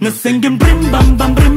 Now brim bam bam brim